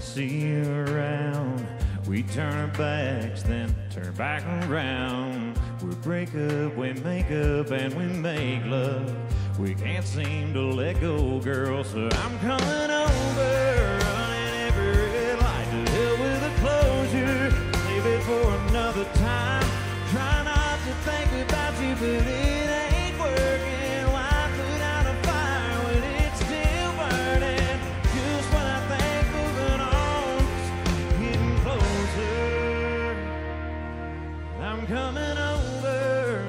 see you around. We turn our backs, then turn back around. We break up, we make up, and we make love. We can't seem to let go, girl, so I'm coming over, coming over.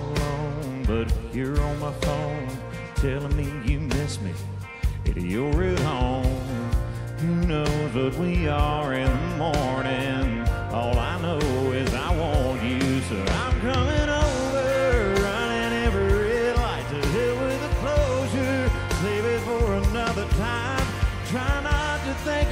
Alone, but you're on my phone, telling me you miss me. That you're at home. Who knows what we are in the morning? All I know is I want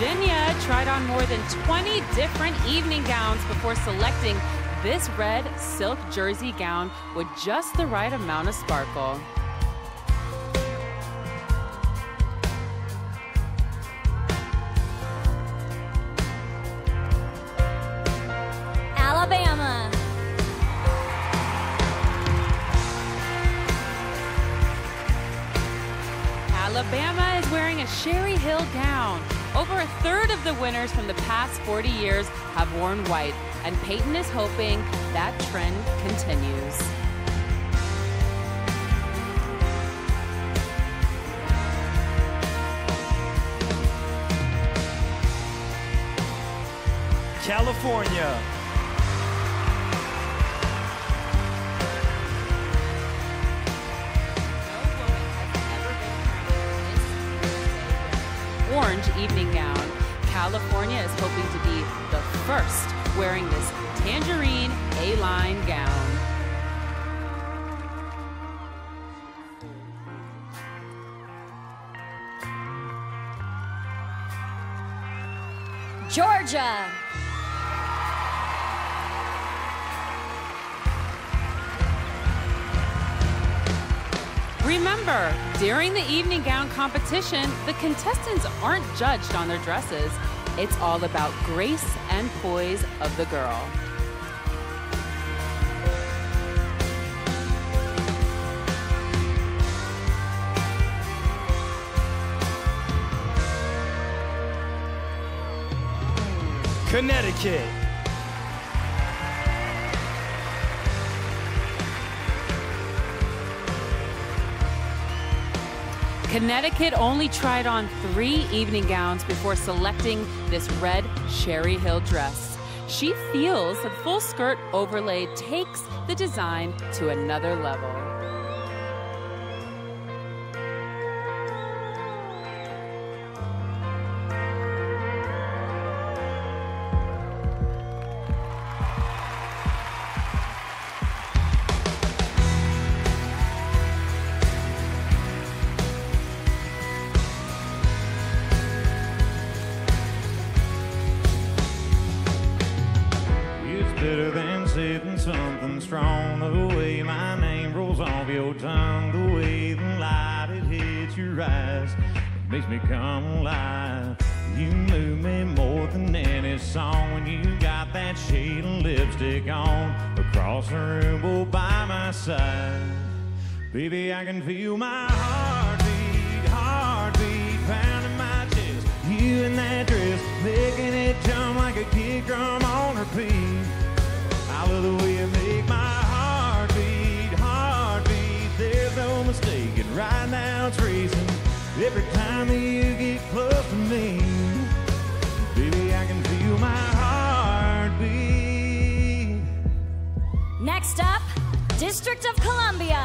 Virginia tried on more than 20 different evening gowns before selecting this red silk jersey gown with just the right amount of sparkle. Alabama. Alabama is wearing a Sherri Hill gown. Over a third of the winners from the past 40 years have worn white, and Peyton is hoping that trend continues. California. California is hoping to be the first wearing this tangerine A-line gown. Georgia. Remember, during the evening gown competition, the contestants aren't judged on their dresses. It's all about grace and poise of the girl. Connecticut. Connecticut only tried on three evening gowns before selecting this red Sherri Hill dress. She feels the full skirt overlay takes the design to another level. Something strong. The way my name rolls off your tongue, the way the light it hits your eyes, it makes me come alive. You move me more than any song when you got that shade of lipstick on across the room, oh, by my side. Baby, I can feel my heartbeat, heartbeat pounding my chest. You in that dress, making it jump like a kick drum on repeat. Make my heart heartbeat. There's no mistaking. Right now it's. Every time you get close to me, baby, I can feel my heart beat. Next up, District of Columbia.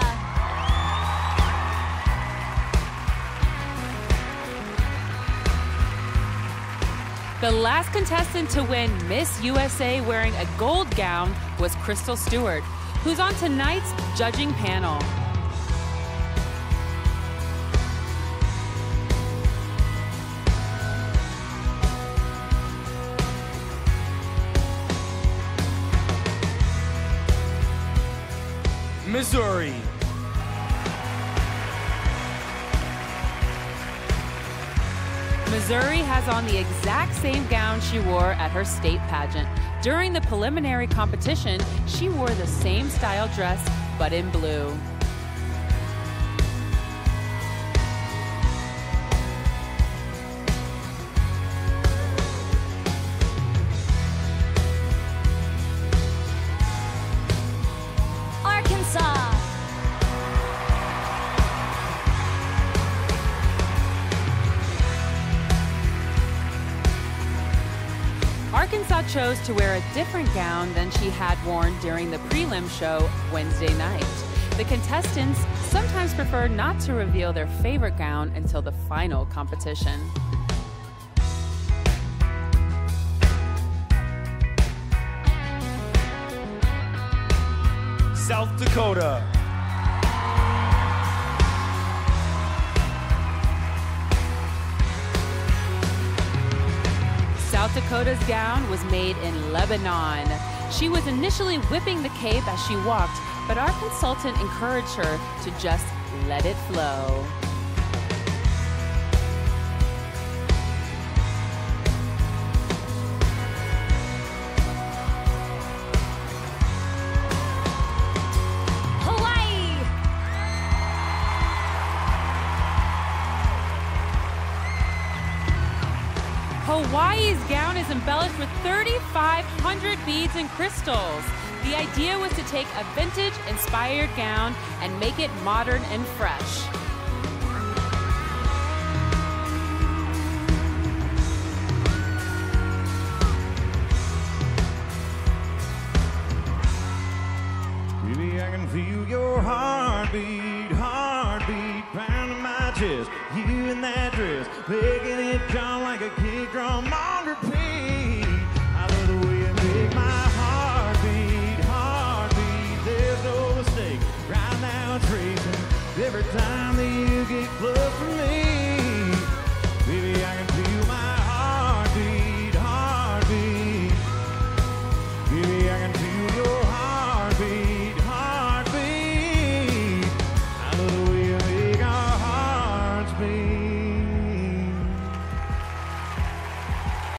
The last contestant to win Miss USA wearing a gold gown was Crystle Stewart, who's on tonight's judging panel. Missouri. Missouri has on the exact same gown she wore at her state pageant. During the preliminary competition, she wore the same style dress, but in blue. Arkansas chose to wear a different gown than she had worn during the prelim show Wednesday night. The contestants sometimes prefer not to reveal their favorite gown until the final competition. South Dakota. Dakota's gown was made in Lebanon. She was initially whipping the cape as she walked, but our consultant encouraged her to just let it flow. Hawaii's gown is embellished with 3,500 beads and crystals. The idea was to take a vintage inspired gown and make it modern and fresh. Drum on.